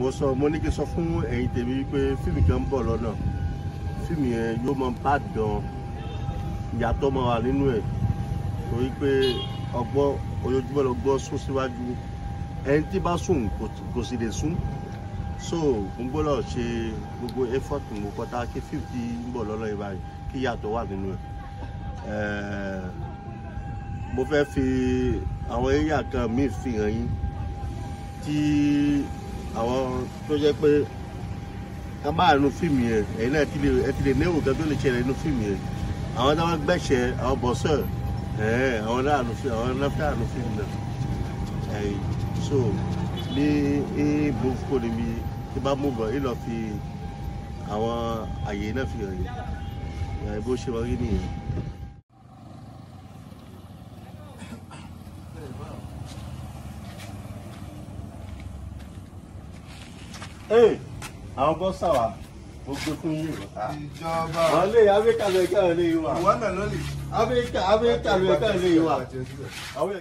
mo sọ mo ní kí n sọ fún ẹ̀yin tèmi wípé fíìmù kan ń bọ̀ lọ́nà. Fíìmù yẹn yóò máa bá dán ìyàtọ̀ máa wà nínú ẹ̀. Torí pé ọgbọ́n ojoojúmọ́ lọ gbọ́ sún síwájú. Ẹni tí bá sùn kò sì lè sún so mo gbọ́dọ̀ ṣe gbogbo effort mo kọ́ta kí fíìmù tí ń bọ̀ lọ́nà yìí báyìí kí ìyàtọ̀ wà nínú ẹ̀. Mo fẹ́ fi àwọn area kan míì fi hàn yín tí àwọn tó jẹ́ pé ká bá nínú fíìmù yẹn ẹ̀yin náà ẹ ti lè ní òkè tó lè ṣẹlẹ̀ nínú fíìmù yẹn. Àwọn tó wọ́n gbẹ̀ṣẹ̀ àwọn bọ̀sẹ̀ àwọn náà nù fíìmù àwọn náà fẹ́ nù fíìmù náà. Ẹ̀yìn so ní ìbò kò ní mi tí bá mú bọ̀ yìí lọ fi àwọn àyè náà fi hàn yín. Bó ṣe wọ́n nìyẹn. Àwọn bọ́sà wa mo gbé fún yín. ìjọba àwọn ilé Amẹ́ríkà ló ẹ̀ka ilé yìí wà. ìwọ náà ló lè. Amẹ́ríkà Amẹ́ríkà ló ẹ̀ka ilé yìí. Àwọn